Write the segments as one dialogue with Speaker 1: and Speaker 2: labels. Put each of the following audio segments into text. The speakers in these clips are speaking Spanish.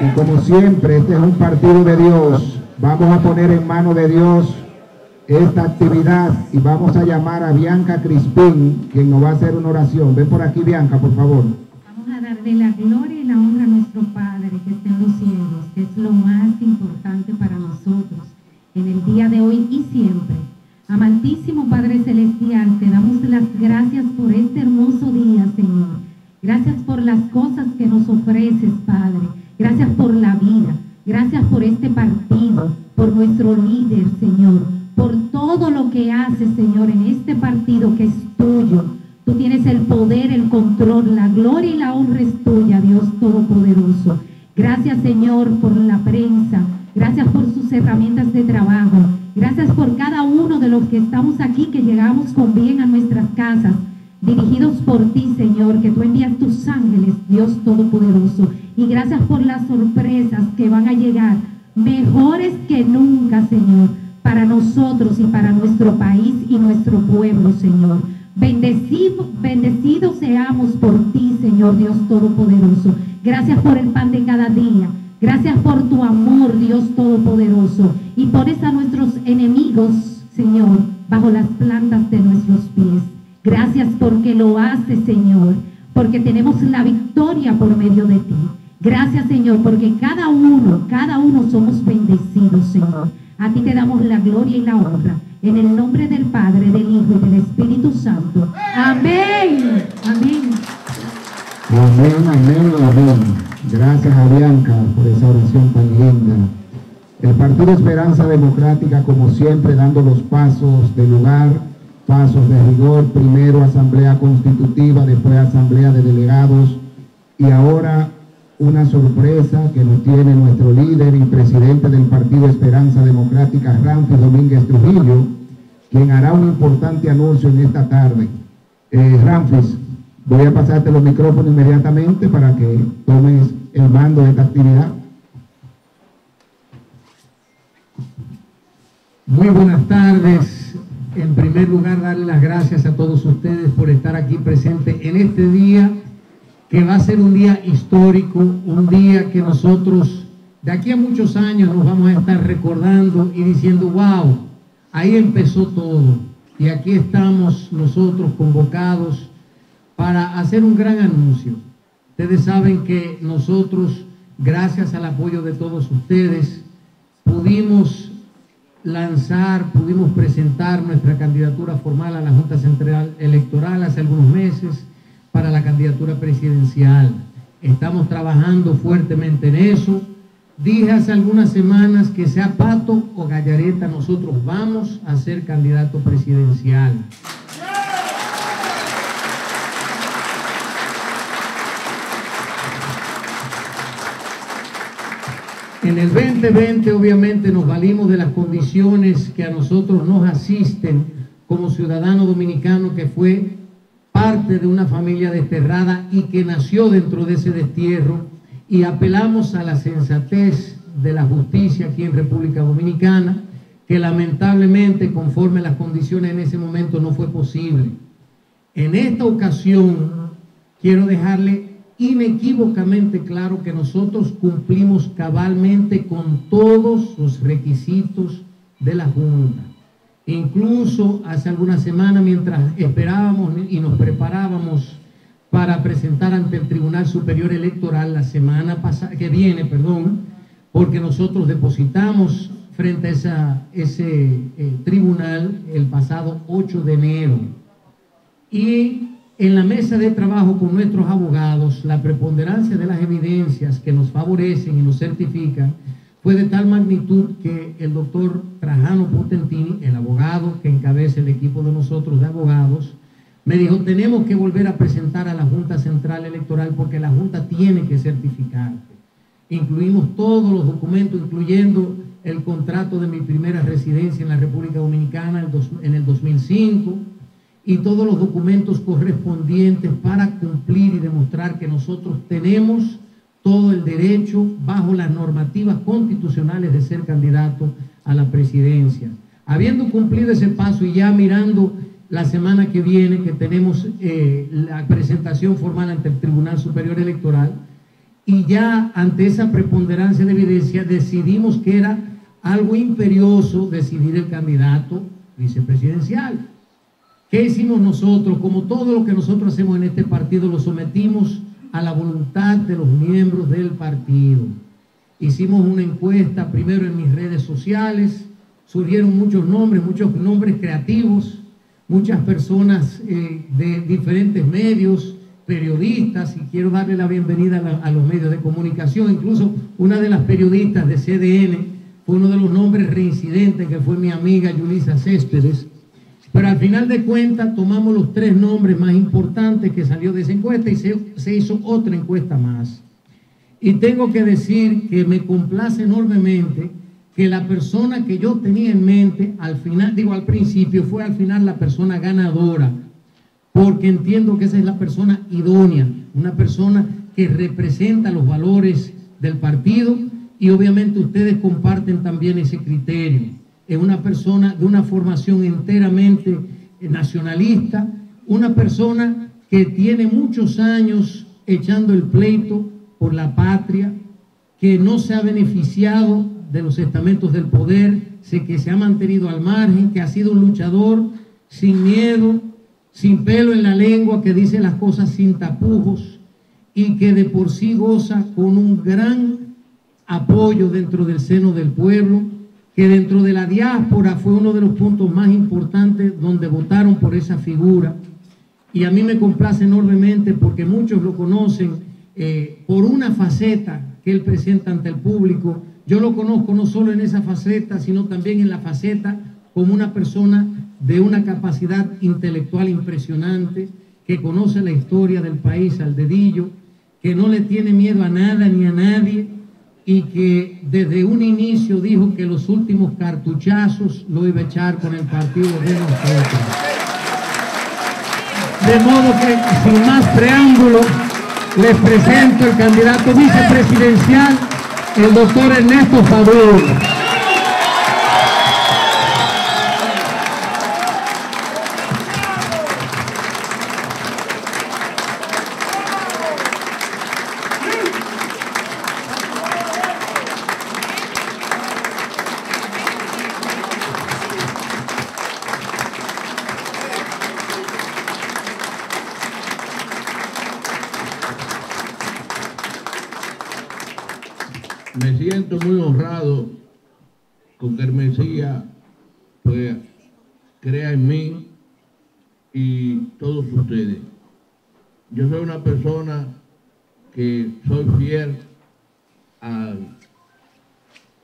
Speaker 1: Y como siempre, este es un partido de Dios. Vamos a poner en manos de Dios esta actividad y vamos a llamar a Bianca Crispín, quien nos va a hacer una oración. Ven por aquí, Bianca, por favor.
Speaker 2: Vamos a darle la gloria y la honra a nuestro Padre que está en los cielos, que es lo más importante para nosotros en el día de hoy y siempre. Amantísimo Padre Celestial, te damos las gracias por este hermoso día, Señor. Gracias por las cosas que nos ofreces, Padre. Gracias por la vida. Gracias por este partido, por nuestro líder, Señor. Por todo lo que haces, Señor, en este partido que es tuyo. Tú tienes el poder, el control, la gloria y la honra es tuya, Dios Todopoderoso. Gracias, Señor, por la prensa. Gracias por sus herramientas de trabajo. Gracias por cada uno de los que estamos aquí, que llegamos con bien a nuestras casas dirigidos por ti, Señor, que tú envías tus ángeles, Dios Todopoderoso. Y gracias por las sorpresas que van a llegar, mejores que nunca, Señor, para nosotros y para nuestro país y nuestro pueblo, Señor. Bendecido, bendecidos seamos por ti, Señor Dios Todopoderoso. Gracias por el pan de cada día. Gracias por tu amor, Dios Todopoderoso. Y pones a nuestros enemigos, Señor, bajo las plantas de nuestros pies. Gracias porque lo hace, Señor, porque tenemos la victoria por medio de ti. Gracias, Señor, porque cada uno, cada uno somos bendecidos, Señor. A ti te damos la gloria y la honra. En el nombre del Padre, del Hijo y del Espíritu Santo. Amén. Amén.
Speaker 1: Amén, amén. Gracias a por esa oración tan linda. El Partido Esperanza Democrática, como siempre, dando los pasos del lugar pasos de rigor, primero asamblea constitutiva, después asamblea de delegados y ahora una sorpresa que nos tiene nuestro líder y presidente del Partido Esperanza Democrática, Ramfis Domínguez Trujillo, quien hará un importante anuncio en esta tarde. Eh, Ramfis, voy a pasarte los micrófonos inmediatamente para que tomes el mando de esta actividad.
Speaker 3: Muy buenas tardes, en primer lugar darle las gracias a todos ustedes por estar aquí presentes en este día que va a ser un día histórico, un día que nosotros de aquí a muchos años nos vamos a estar recordando y diciendo, wow, ahí empezó todo. Y aquí estamos nosotros convocados para hacer un gran anuncio. Ustedes saben que nosotros, gracias al apoyo de todos ustedes, pudimos lanzar, pudimos presentar nuestra candidatura formal a la Junta Central Electoral hace algunos meses para la candidatura presidencial. Estamos trabajando fuertemente en eso. Dije hace algunas semanas que sea Pato o Gallareta, nosotros vamos a ser candidato presidencial. En el 2020 obviamente nos valimos de las condiciones que a nosotros nos asisten como ciudadano dominicano que fue parte de una familia desterrada y que nació dentro de ese destierro y apelamos a la sensatez de la justicia aquí en República Dominicana, que lamentablemente conforme las condiciones en ese momento no fue posible. En esta ocasión quiero dejarle inequívocamente claro que nosotros cumplimos cabalmente con todos los requisitos de la Junta. Incluso hace algunas semanas, mientras esperábamos y nos preparábamos para presentar ante el Tribunal Superior Electoral la semana que viene, perdón, porque nosotros depositamos frente a ese eh, tribunal el pasado 8 de enero. Y en la mesa de trabajo con nuestros abogados, la preponderancia de las evidencias que nos favorecen y nos certifican fue de tal magnitud que el doctor Trajano Potentini, el abogado que encabeza el equipo de nosotros de abogados, me dijo, tenemos que volver a presentar a la Junta Central Electoral porque la Junta tiene que certificarte. Incluimos todos los documentos, incluyendo el contrato de mi primera residencia en la República Dominicana en el 2005, y todos los documentos correspondientes para cumplir y demostrar que nosotros tenemos todo el derecho bajo las normativas constitucionales de ser candidato a la presidencia. Habiendo cumplido ese paso y ya mirando la semana que viene que tenemos eh, la presentación formal ante el Tribunal Superior Electoral y ya ante esa preponderancia de evidencia decidimos que era algo imperioso decidir el candidato vicepresidencial. ¿Qué hicimos nosotros? Como todo lo que nosotros hacemos en este partido, lo sometimos a la voluntad de los miembros del partido. Hicimos una encuesta primero en mis redes sociales, surgieron muchos nombres, muchos nombres creativos, muchas personas eh, de diferentes medios, periodistas, y quiero darle la bienvenida a, los medios de comunicación. Incluso una de las periodistas de CDN fue uno de los nombres reincidentes, que fue mi amiga Yulisa Céspedes. Pero al final de cuentas tomamos los tres nombres más importantes que salió de esa encuesta y se, se hizo otra encuesta más. Y tengo que decir que me complace enormemente que la persona que yo tenía en mente, al final, digo al principio, fue al final la persona ganadora, porque entiendo que esa es la persona idónea, una persona que representa los valores del partido y obviamente ustedes comparten también ese criterio. Es una persona de una formación enteramente nacionalista, una persona que tiene muchos años echando el pleito por la patria, que no se ha beneficiado de los estamentos del poder, que se ha mantenido al margen, que ha sido un luchador sin miedo, sin pelo en la lengua, que dice las cosas sin tapujos y que de por sí goza con un gran apoyo dentro del seno del pueblo, que dentro de la diáspora fue uno de los puntos más importantes donde votaron por esa figura. Y a mí me complace enormemente porque muchos lo conocen eh, por una faceta que él presenta ante el público. Yo lo conozco no solo en esa faceta, sino también en la faceta como una persona de una capacidad intelectual impresionante, que conoce la historia del país al dedillo, que no le tiene miedo a nada ni a nadie y que desde un inicio dijo que los últimos cartuchazos lo iba a echar con el partido de nosotros. De modo que, sin más preámbulos, les presento el candidato vicepresidencial, el doctor Ernesto Fabul.
Speaker 4: Y todos ustedes. Yo soy una persona que soy fiel al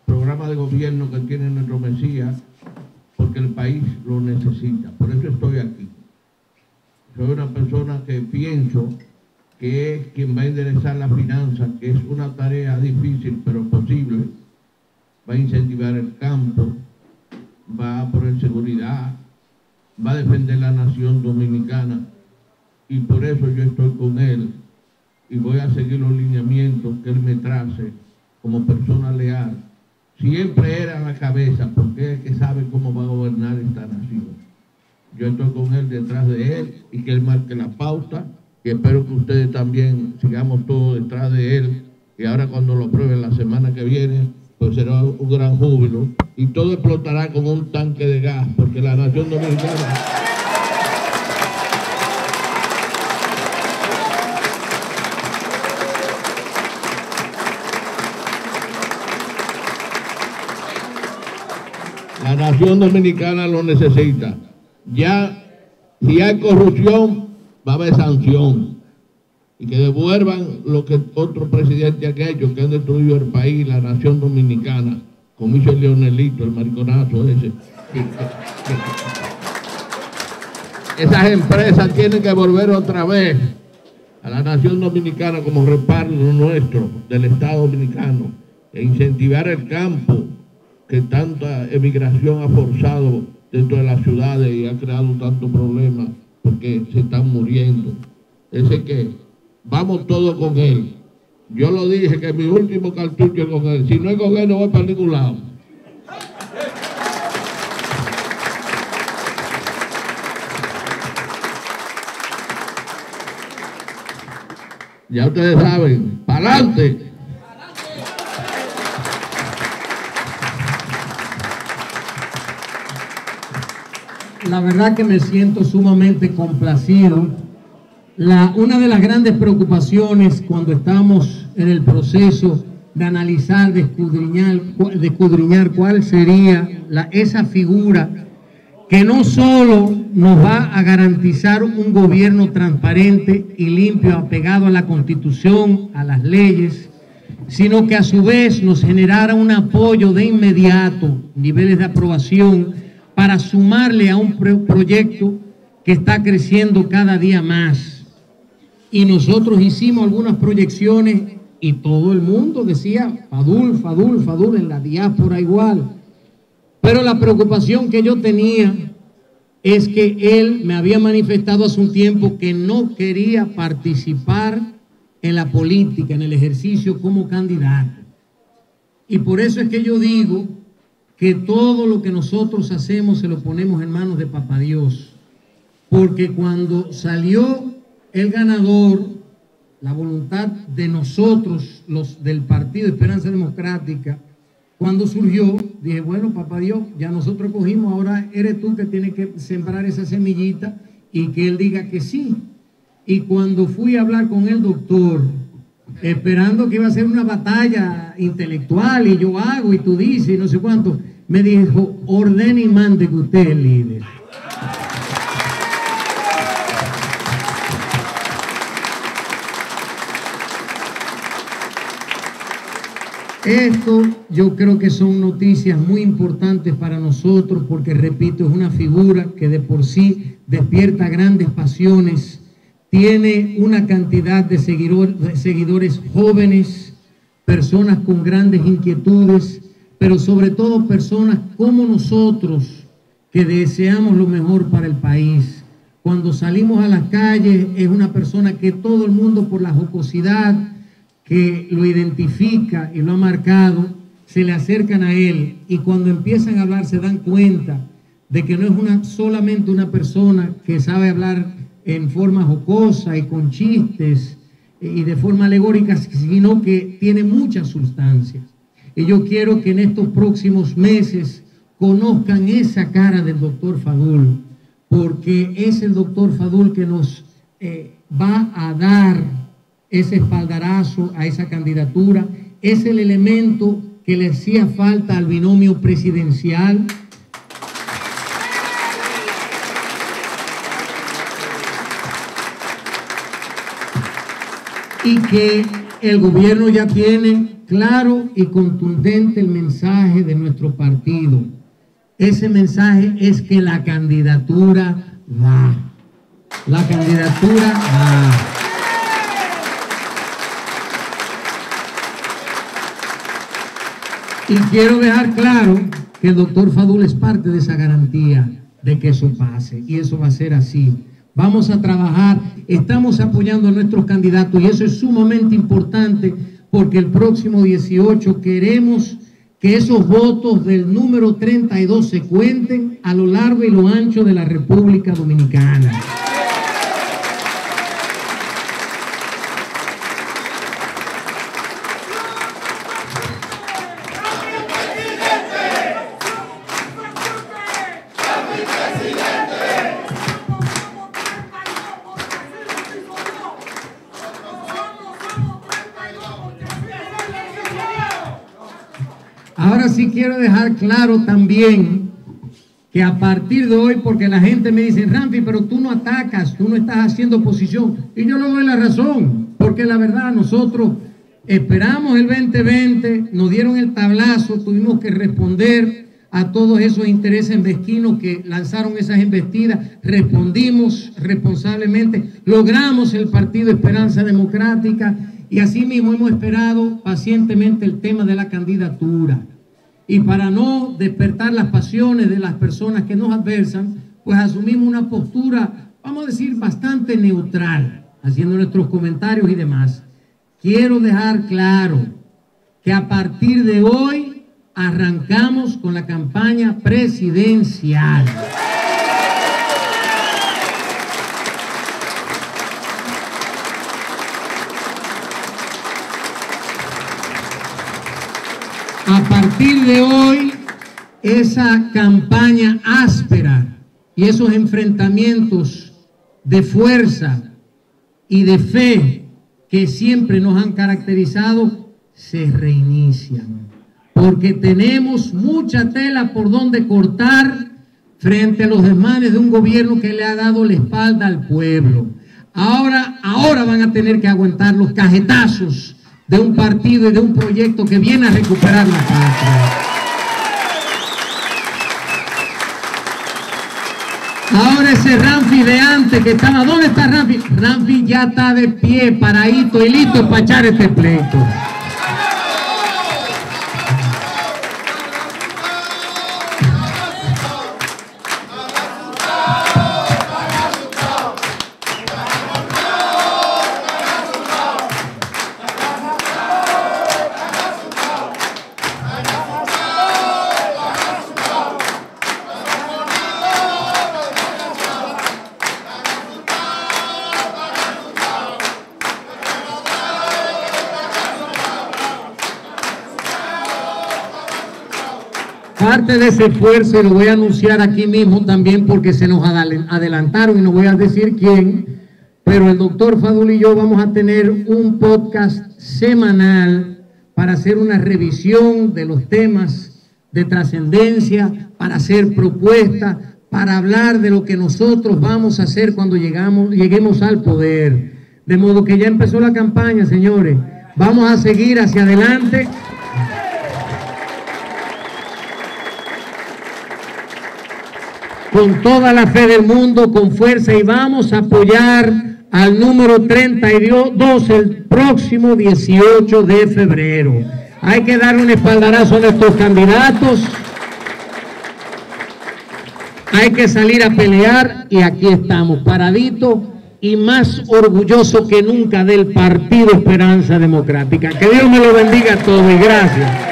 Speaker 4: programa de gobierno que tiene nuestro Mesías porque el país lo necesita. Por eso estoy aquí. Soy una persona que pienso que es quien va a enderezar la finanza, que es una tarea difícil pero posible, va a incentivar el campo, va a poner seguridad, va a defender la nación dominicana y por eso yo estoy con él y voy a seguir los lineamientos que él me trace como persona leal. Siempre era la cabeza porque es el que sabe cómo va a gobernar esta nación. Yo estoy con él detrás de él y que él marque la pauta y espero que ustedes también sigamos todos detrás de él y ahora cuando lo prueben la semana que viene pues será un gran júbilo y todo explotará como un tanque de gas porque la nación dominicana la nación dominicana lo necesita. Ya si hay corrupción va a haber sanción. Y que devuelvan lo que otros presidentes han hecho, que han destruido el país, la nación dominicana, como hizo el Leonelito, el mariconazo ese. Esas empresas tienen que volver otra vez a la nación dominicana como respaldo nuestro del Estado dominicano e incentivar el campo que tanta emigración ha forzado dentro de las ciudades y ha creado tantos problemas porque se están muriendo. Ese que vamos todos con él. Yo lo dije que mi último cartucho es con él. Si no es con él, no voy para ningún lado. Ya ustedes saben, para adelante.
Speaker 3: La verdad que me siento sumamente complacido. La, una de las grandes preocupaciones cuando estamos en el proceso de analizar, de escudriñar, de escudriñar cuál sería esa figura que no solo nos va a garantizar un gobierno transparente y limpio, apegado a la constitución, a las leyes, sino que a su vez nos generara un apoyo de inmediato, niveles de aprobación, para sumarle a un proyecto que está creciendo cada día más. Y nosotros hicimos algunas proyecciones y todo el mundo decía, Fadul, Fadul, Fadul, en la diáspora igual. Pero la preocupación que yo tenía es que él me había manifestado hace un tiempo que no quería participar en la política, en el ejercicio como candidato. Y por eso es que yo digo que todo lo que nosotros hacemos se lo ponemos en manos de Papá Dios. Porque cuando salió el ganador, la voluntad de nosotros, los del Partido Esperanza Democrática, cuando surgió, dije, bueno, papá Dios, ya nosotros cogimos, ahora eres tú que tienes que sembrar esa semillita y que él diga que sí. Y cuando fui a hablar con el doctor, esperando que iba a ser una batalla intelectual y yo hago y tú dices y no sé cuánto, me dijo, ordene y mande que usted es líder. Esto yo creo que son noticias muy importantes para nosotros porque, repito, es una figura que de por sí despierta grandes pasiones, tiene una cantidad de, seguidores jóvenes, personas con grandes inquietudes, pero sobre todo personas como nosotros que deseamos lo mejor para el país. Cuando salimos a las calles es una persona que todo el mundo por la jocosidad, que lo identifica y lo ha marcado, se le acercan a él y cuando empiezan a hablar se dan cuenta de que no es una, solamente una persona que sabe hablar en forma jocosa y con chistes y de forma alegórica, sino que tiene muchas sustancias. Y yo quiero que en estos próximos meses conozcan esa cara del doctor Fadul, porque es el doctor Fadul que nos eh, va a dar ese espaldarazo a esa candidatura, es el elemento que le hacía falta al binomio presidencial. Y que el gobierno ya tiene claro y contundente el mensaje de nuestro partido. Ese mensaje es que la candidatura va. La candidatura va. Y quiero dejar claro que el doctor Fadul es parte de esa garantía de que eso pase. Y eso va a ser así. Vamos a trabajar, estamos apoyando a nuestros candidatos y eso es sumamente importante porque el próximo 18 queremos que esos votos del número 32 se cuenten a lo largo y lo ancho de la República Dominicana. Quiero dejar claro también que a partir de hoy, porque la gente me dice, Ramfi, pero tú no atacas, tú no estás haciendo oposición. Y yo le doy la razón, porque la verdad nosotros esperamos el 2020, nos dieron el tablazo, tuvimos que responder a todos esos intereses mezquinos que lanzaron esas embestidas, respondimos responsablemente, logramos el Partido Esperanza Democrática y así mismo hemos esperado pacientemente el tema de la candidatura. Y para no despertar las pasiones de las personas que nos adversan, pues asumimos una postura, vamos a decir, bastante neutral, haciendo nuestros comentarios y demás. Quiero dejar claro que a partir de hoy arrancamos con la campaña presidencial. A partir de hoy, esa campaña áspera y esos enfrentamientos de fuerza y de fe que siempre nos han caracterizado se reinician. Porque tenemos mucha tela por donde cortar frente a los desmanes de un gobierno que le ha dado la espalda al pueblo. Ahora, ahora van a tener que aguantar los cajetazos de un partido y de un proyecto que viene a recuperar la patria. Ahora ese Ramfi de antes que estaba, ¿dónde está Ramfi? Ramfi ya está de pie, paradito y listo para echar este pleito. Parte de ese esfuerzo, y lo voy a anunciar aquí mismo también porque se nos adelantaron y no voy a decir quién, pero el doctor Fadul y yo vamos a tener un podcast semanal para hacer una revisión de los temas de trascendencia, para hacer propuestas, para hablar de lo que nosotros vamos a hacer cuando llegamos, lleguemos al poder. De modo que ya empezó la campaña, señores. Vamos a seguir hacia adelante. Con toda la fe del mundo, con fuerza y vamos a apoyar al número 32 el próximo 18 de febrero. Hay que dar un espaldarazo a nuestros candidatos. Hay que salir a pelear y aquí estamos, paraditos y más orgulloso que nunca del Partido Esperanza Democrática. Que Dios me lo bendiga a todos y gracias.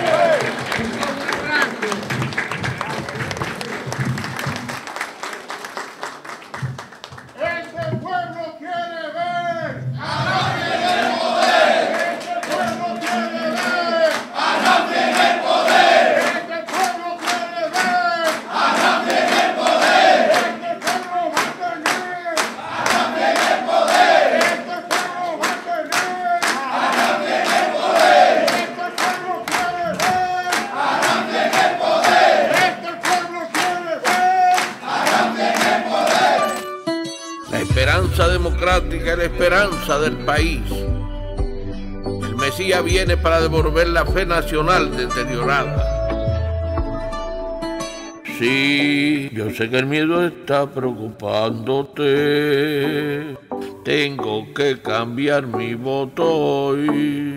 Speaker 4: Es la esperanza del país. El Mesías viene para devolver la fe nacional deteriorada. Sí, yo sé que el miedo está preocupándote. Tengo que cambiar mi voto hoy.